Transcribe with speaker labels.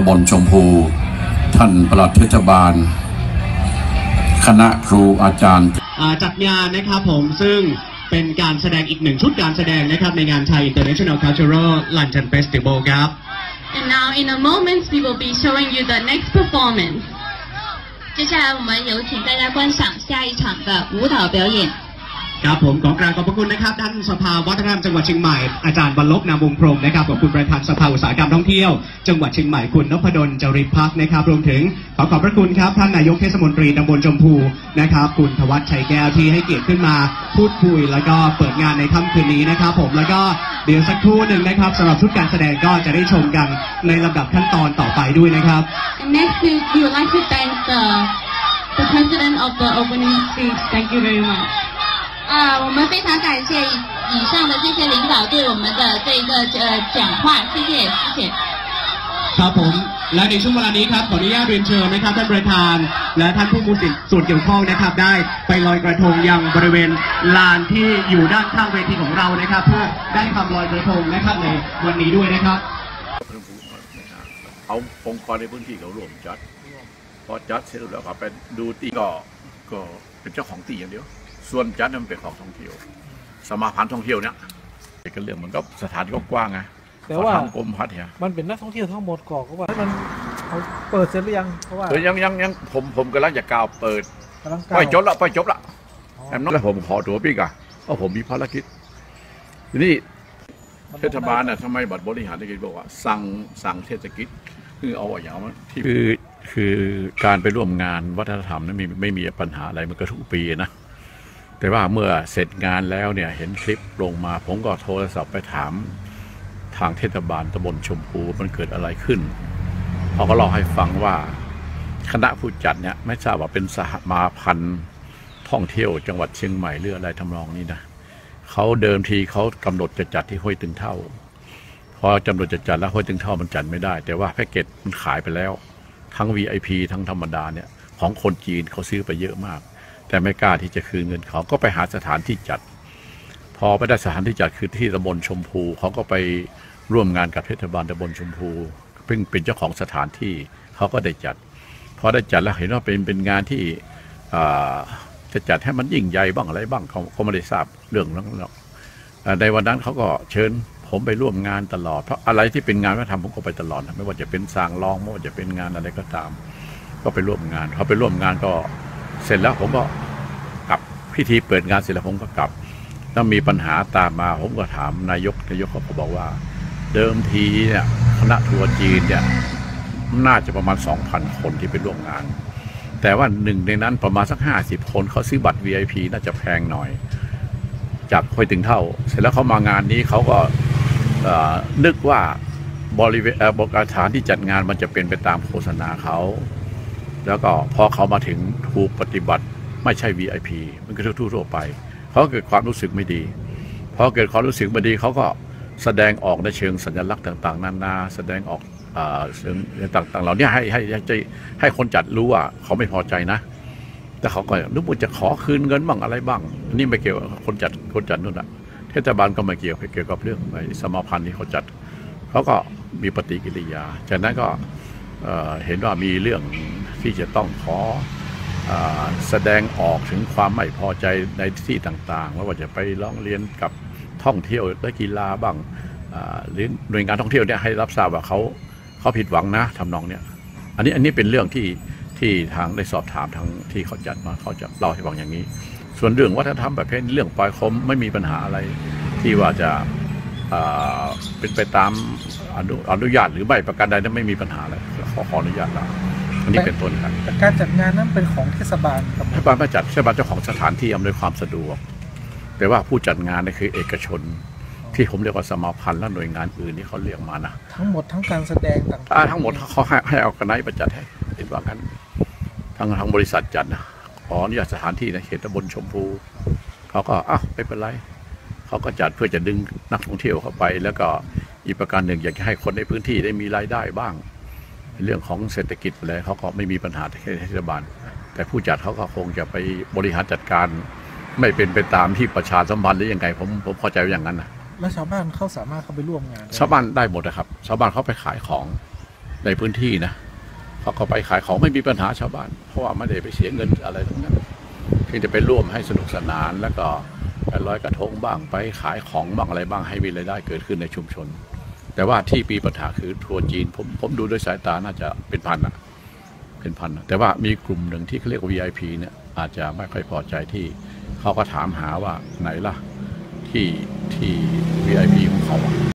Speaker 1: ตำบลชมพู ท่านปลัดเทศบาล คณะครูอาจารย์
Speaker 2: อ่าจัดงานนะครับผมซึ่งเป็นการแสดงอีกหนึ่งชุดการแสดงนะครับในงานไทย International Cultural London Festival ครับ
Speaker 3: And now, in a moment, we will be showing you the next performance.
Speaker 4: 接下来，我们有请大家观赏下一场的舞蹈表演。
Speaker 2: ครับผมขอกราบขอบพระคุณนะครับท่านสภาวัฒนธรรมจังหวัดเชียงใหม่อาจารย์บรรลบนามวงพรหมนะครับขอบคุณประธานสภาอุตสาหกรรมท่องเที่ยว จังหวัดเชียงใหม่คุณนพดลจริพักนะครับรวมถึงขอขอบพระคุณครับท่านนายกเทศมนตรีตำบลชมพูนะครับคุณธวัชชัยแก้วที่ให้เกียรติขึ้นมาพูดคุย แล้วก็เปิดงานในค่ำคืนนี้นะครับผมแล้วก็เดี๋ยวสักครู่หนึ่งนะครับสำหรับชุดการแสดงก็จะได้ชมกันในลำดับขั้นตอนต่อไปด้วยนะครับ
Speaker 3: And next, we we would like to thank the the president of the opening speech. Thank you very much.
Speaker 4: 啊，我们非常感谢以以上的这些领导对我们的这个呃讲话，谢谢谢谢。
Speaker 2: ครับผมและในช่วงเวลานี้ครับขออนุญาตเรียนเชิญนะครับท่านประธาน และท่านผู้มีส่วนเกี่ยวข้องนะครับ ได้ไปลอยกระทงยังบริเวณลานที่อยู่ด้านข้างเวทีของเรานะครับ เพื่อได้ทำลอยกระทงนะครับในวันนี้ด้วยนะครับ
Speaker 5: เอาองค์กรในพื้นที่เขาร่วมจัด พอจัดเสร็จแล้วก็ไปดูตีก็ก็เป็นเจ้าของตีอย่างเดียว ส่วนจัดนั้นเป็นของท่องเที่ยว สมาพันธ์ท่องเที่ยวเนี่ยก็เรื่องมันก็สถานที่ก็กว้างไง
Speaker 6: แต่ว่า
Speaker 5: เขทำกรมพัฒน์เนี่ย
Speaker 6: มันเป็นนักท่องเที่ยวทั้งหมดก่อนก็ว่ามันเขาเปิดเสร็จหรือยังเพราะว่า
Speaker 5: เออยังยังยังผมผมกำลังจะกล่าวเปิด
Speaker 6: กำลัง
Speaker 5: ไปจบละไปจบละ
Speaker 6: อ๋อ
Speaker 5: แอมน้องแล้วผมขอตัวพี่ก่ะเพราะผมมีภารกิจทีนี้เทศบาลน่ะทำไมบัตรบริหารเศรษฐกิจบอกว่า สั่งสั่งเทศกิจคือเอาอย่างมันที่คือคือการไปร่วมงานวัฒนธรรมนั้นไม่ไม่มีปัญหาอะไรมันก็ทุกปีนะ แต่ว่าเมื่อเสร็จงานแล้วเนี่ยเห็นคลิปลงมา ผมก็โทรศัพท์ไปถามทางเทศบาลตำบลชมพูมันเกิดอะไรขึ้นเขาก็เล่าให้ฟังว่าคณะผู้จัดเนี่ยไม่ทราบว่าเป็นสหมาพันธ์ท่องเที่ยวจังหวัดเชียงใหม่หรืออะไรทำนองนี้นะเขาเดิมทีเขากำหนดจะจัดที่ห้วยตึงเท่า พอจำหนดจะจัดแล้วห้วยตึงเท่ามันจัดไม่ได้ แต่ว่าแพ็กเกจมันขายไปแล้ว ทั้ง VIP ทั้งธรรมดาเนี่ยของคนจีนเขาซื้อไปเยอะมาก แต่ไม่กล้าที่จะคืนเงินเขาก็ไปหาสถานที่จัด พอไปได้สถานที่จัดคือที่ตำบลชมพูเขาก็ไปร่วมงานกับเทศบาลตำบลชมพูเพิ่งเป็นเจ้าของสถานที่เขาก็ได้จัดพอได้จัดแล้วเห็นว่าเป็นเป็นงานที่จะจัดให้มันยิ่งใหญ่บ้างอะไรบ้างเขาเขาไม่ได้ทราบเรื่องนั้นหรอกในวันนั้นเขาก็เชิญผมไปร่วมงานตลอด เพราะอะไรที่เป็นงานวัฒนธรรมผมก็ไปตลอด ไม่ว่าจะเป็นสร้างรองไม่ว่าจะเป็นงานอะไรก็ตาม ก็ไปร่วมงานพอไปร่วมงานก็ เสร็จแล้วผมก็กลับพิธีเปิดงานเสร็จแล้วผมก็กลับแล้วมีปัญหาตามมาผมก็ถามนายกนายกเขาก็บอกว่า เดิมทีเนี่ยคณะทัวร์จีนเนี่ยน่าจะประมาณ 2,000 คนที่ไปร่วมงาน แต่ว่าหนึ่งในนั้นประมาณสัก 50 คนเขาซื้อบัตร VIP น่าจะแพงหน่อย จากห้วยตึงเท่า เสร็จแล้วเขามางานนี้เขาก็นึกว่าบริเวณเอ่อบริการที่จัดงานมันจะเป็นไปตามโฆษณาเขา แล้วก็พอเขามาถึงถูกปฏิบัติไม่ใช่ VIP มันก็ทั่วๆไป เขาเกิดความรู้สึกไม่ดี พอเกิดความรู้สึกไม่ดีเขาก็แสดงออกในเชิงสัญลักษณ์ต่าง ๆ นานาแสดงออกอ่าเชิงต่างๆเหล่านี้ให้ให้ให้ให้คนจัดรู้ว่าเขาไม่พอใจนะ แต่เขาก็นึกว่าจะขอคืนเงินบ้างอะไรบ้างนนี่ไม่เกี่ยวคนจัดคนจัดนู่นอะเทศบาลก็ไม่เกี่ยวเกี่ยวกับเรื่องไอ้สมาพันธ์ที่เขาจัดเขาก็มีปฏิกิริยาจากนั้นก็เห็นว่ามีเรื่อง ที่จะต้องขออแสดงออกถึงความไม่พอใจในที่ต่างๆไม่ว่าจะไปร้องเรียนกับท่องเที่ยวและกีฬาบ้างหรือหน่วยงานท่องเที่ยวเนี่ยให้รับทราบว่าเขาเขาผิดหวังนะทำนองเนี้ยอันนี้อันนี้เป็นเรื่องที่ที่ทางได้สอบถามทางที่เขาจัดมาเขาจะเล่าให้ฟังอย่างนี้ ส่วนเรื่องวัฒนธรรมแบบเพศเรื่องปล่อยคมไม่มีปัญหาอะไรที่ว่าจะเป็นไปตามอนุอนุญาตหรือไม่ประการใดนั้นไม่มีปัญหาเลยขอขออนุญาตแล้ว อันนี้เป็นต้นครับ
Speaker 6: แต่การจัดงานนั้นเป็นของเทศบาลกับ
Speaker 5: รัฐบาลไม่จัดรัฐบาลเจ้าของสถานที่อำนวยความสะดวก แต่ว่าผู้จัดงานเนี่ยคือเอกชน ที่ผมเรียกว่าสมาพันธ์และหน่วยงานอื่นที่เขาเรียกมานะ
Speaker 6: ทั้งหมดทั้งการแสดงต่าง
Speaker 5: อ่าทั้งหมดเขาให้ให้เอาคณะไปจัดให้เห็นว่างั้นทางทางบริษัทจัดนะขออนุญาตสถานที่ในเขตตำบลชมพูเขาก็อ้าวไม่เป็นไรเขาก็จัดเพื่อจะดึงนักท่องเที่ยวเข้าไป แล้วก็อีกประการหนึ่งอยากจะให้คนในพื้นที่ได้มีรายได้บ้าง เรื่องของเศรษฐกิจอะไรเขาก็ไม่มีปัญหาที่เทศบาล แต่ผู้จัดเขาก็คงจะไปบริหารจัดการ ไม่เป็นไปตามที่ประชาสัมพันธ์หรือยังไงผมผมเข้าใจว่าอย่างนั้นนะ
Speaker 6: ๆและชาวบ้านเขาสามารถเข้าไปร่วมงานได้
Speaker 5: ชาวบ้านได้หมดนะครับชาวบ้านเขาไปขายของในพื้นที่นะเขาก็ไปขายของไม่มีปัญหาชาวบ้าน เพราะว่าไม่ได้ไปเสียเงินอะไรทั้งนั้นเพียงแต่ไปร่วมให้สนุกสนานแล้วก็ไปลอยกระทงบ้างไปขายของบ้างอะไรบ้างให้มีรายได้เกิดขึ้นในชุมชน แต่ว่าที่ปีปัญหาคือทัวร์จีนผมผมดูด้วยสายตาน่าจะเป็นพันอะเป็นพันแต่ว่ามีกลุ่มหนึ่งที่เขาเรียกว่า VIP เนี่ยอาจจะไม่ค่อยพอใจที่เขาก็ถามหาว่าไหนล่ะที่ที่ VIP ของเขา